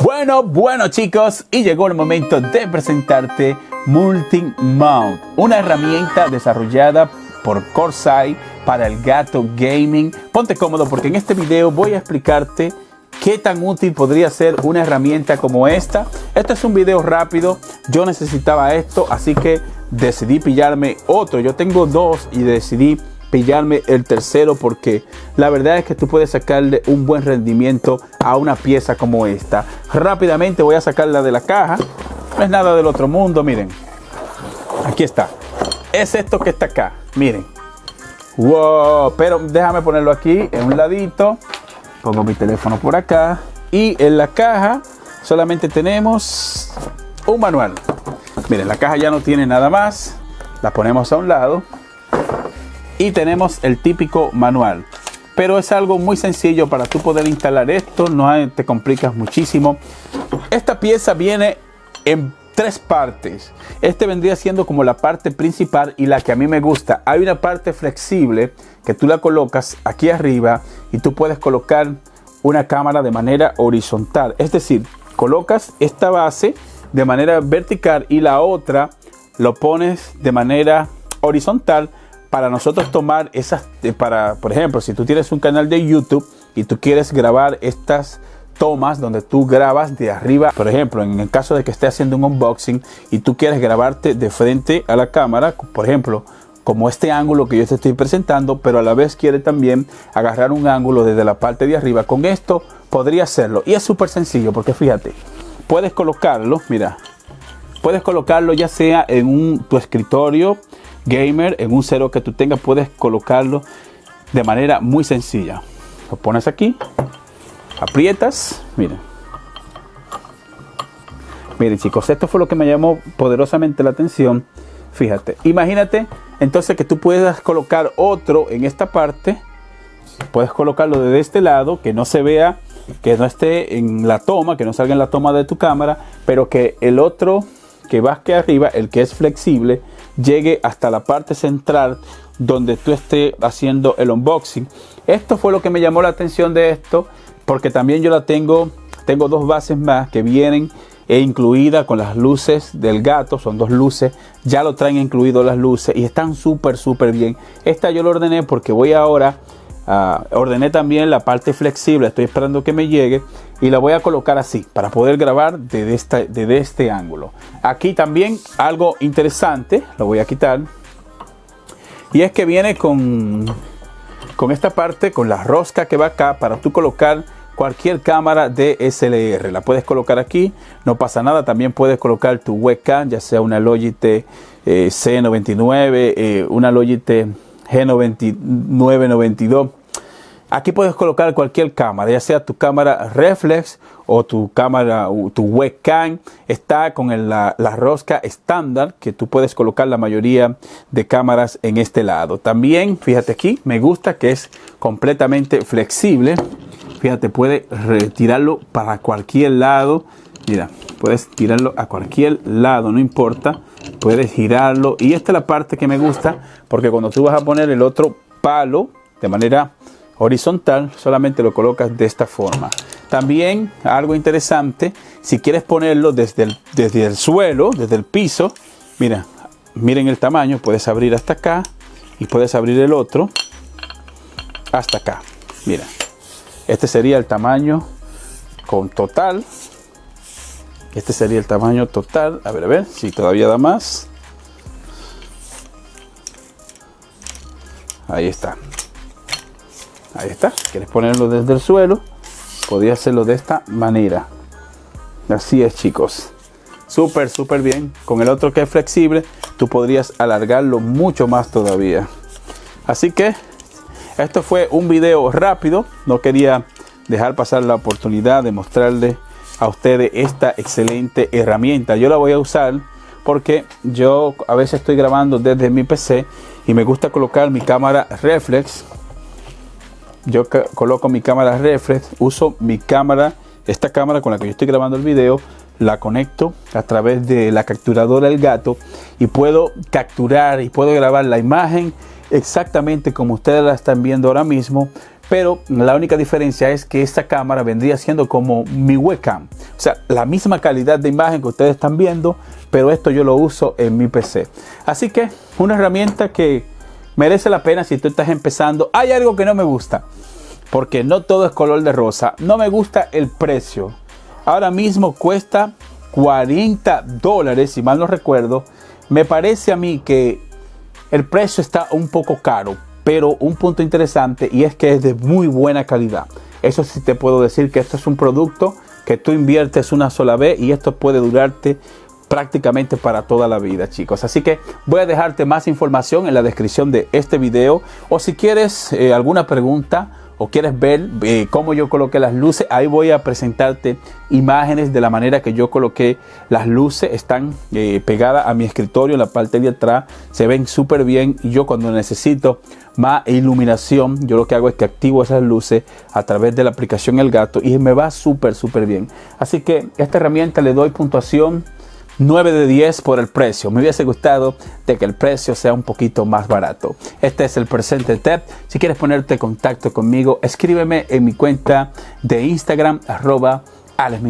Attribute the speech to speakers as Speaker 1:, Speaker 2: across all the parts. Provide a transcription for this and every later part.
Speaker 1: Bueno, bueno chicos, y llegó el momento de presentarte Multi-Mount, una herramienta desarrollada por Corsair para el gato gaming. Ponte cómodo porque en este video voy a explicarte qué tan útil podría ser una herramienta como esta. Este es un video rápido, yo necesitaba esto, así que decidí pillarme otro. Yo tengo dos y decidí pillarme el tercero porque la verdad es que tú puedes sacarle un buen rendimiento a una pieza como esta. Rápidamente voy a sacarla de la caja. No es nada del otro mundo, miren. Aquí está. Es esto que está acá, miren. Wow, pero déjame ponerlo aquí en un ladito. Pongo mi teléfono por acá. Y en la caja solamente tenemos un manual. Miren, la caja ya no tiene nada más. La ponemos a un lado y tenemos el típico manual. Pero es algo muy sencillo para tú poder instalar esto, no te complicas muchísimo. Esta pieza viene en tres partes. Este vendría siendo como la parte principal y la que a mí me gusta. Hay una parte flexible que tú la colocas aquí arriba y tú puedes colocar una cámara de manera horizontal. Es decir, colocas esta base de manera vertical y la otra lo pones de manera horizontal para nosotros tomar esas, para, por ejemplo, si tú tienes un canal de YouTube y tú quieres grabar estas tomas donde tú grabas de arriba, por ejemplo, en el caso de que esté haciendo un unboxing y tú quieres grabarte de frente a la cámara, por ejemplo, como este ángulo que yo te estoy presentando, pero a la vez quiere también agarrar un ángulo desde la parte de arriba. Con esto podría hacerlo. Y es súper sencillo porque fíjate, puedes colocarlo, mira, puedes colocarlo ya sea en un, tu escritorio, gamer en un cero que tú tengas puedes colocarlo de manera muy sencilla. Lo pones aquí aprietas miren. Miren chicos esto fue lo que me llamó poderosamente la atención fíjate. Imagínate entonces que tú puedas colocar otro en esta parte. Puedes colocarlo de este lado que no se vea que no esté en la toma que no salga en la toma de tu cámara pero que el otro que va aquí arriba el que es flexible llegue hasta la parte central donde tú estés haciendo el unboxing. Esto fue lo que me llamó la atención de esto, porque también yo la tengo, tengo dos bases más que vienen e incluida con las luces del gato, son dos luces, ya lo traen incluido las luces y están súper súper bien. Esta yo lo ordené porque voy ahora a ordené también la parte flexible, estoy esperando que me llegue y la voy a colocar así para poder grabar desde este, este ángulo. Aquí también algo interesante, lo voy a quitar. Y es que viene con, con esta parte, con la rosca que va acá para tú colocar cualquier cámara de SLR. La puedes colocar aquí, no pasa nada. También puedes colocar tu webcam, ya sea una Logitech eh, C99, eh, una Logitech G9992 Aquí puedes colocar cualquier cámara, ya sea tu cámara reflex o tu cámara, tu webcam. Está con la, rosca estándar que tú puedes colocar la mayoría de cámaras en este lado. También, fíjate aquí, me gusta que es completamente flexible. Fíjate, puedes retirarlo para cualquier lado. Mira, puedes tirarlo a cualquier lado, no importa. Puedes girarlo. Y esta es la parte que me gusta porque cuando tú vas a poner el otro palo de manera horizontal, solamente lo colocas de esta forma. También algo interesante, si quieres ponerlo desde el, desde el suelo, desde el piso, mira, miren el tamaño, puedes abrir hasta acá y puedes abrir el otro hasta acá. Mira, este sería el tamaño con total. Este sería el tamaño total. A ver, a ver si todavía da más. Ahí está. Ahí está. Quieres ponerlo desde el suelo, podría hacerlo de esta manera. Así es, chicos. Súper, súper bien. Con el otro que es flexible, tú podrías alargarlo mucho más todavía. Así que esto fue un video rápido. No quería dejar pasar la oportunidad de mostrarle a ustedes esta excelente herramienta. Yo la voy a usar porque yo a veces estoy grabando desde mi PC y me gusta colocar mi cámara reflex yo coloco mi cámara reflex, uso mi cámara, esta cámara con la que yo estoy grabando el video, la conecto a través de la capturadora del gato y puedo capturar y puedo grabar la imagen exactamente como ustedes la están viendo ahora mismo, pero la única diferencia es que esta cámara vendría siendo como mi webcam. O sea, la misma calidad de imagen que ustedes están viendo, pero esto yo lo uso en mi PC. Así que una herramienta que merece la pena si tú estás empezando. Hay algo que no me gusta, porque no todo es color de rosa. No me gusta el precio. Ahora mismo cuesta 40 dólares, si mal no recuerdo. Me parece a mí que el precio está un poco caro, pero un punto interesante y es que es de muy buena calidad. Eso sí te puedo decir que esto es un producto que tú inviertes una sola vez y esto puede durarte prácticamente para toda la vida chicos así que voy a dejarte más información en la descripción de este video o si quieres eh, alguna pregunta o quieres ver eh, cómo yo coloqué las luces, ahí voy a presentarte imágenes de la manera que yo coloqué las luces. Están eh, pegadas a mi escritorio en la parte de atrás, se ven súper bien. Y yo cuando necesito más iluminación, yo lo que hago es que activo esas luces a través de la aplicación El Gato y me va súper, súper bien. Así que esta herramienta le doy puntuación 9 de 10 por el precio. Me hubiese gustado de que el precio sea un poquito más barato. Este es el presente TEP. Si quieres ponerte en contacto conmigo, escríbeme en mi cuenta de Instagram arroba Alex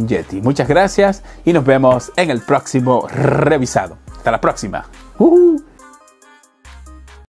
Speaker 1: Muchas gracias y nos vemos en el próximo revisado. Hasta la próxima.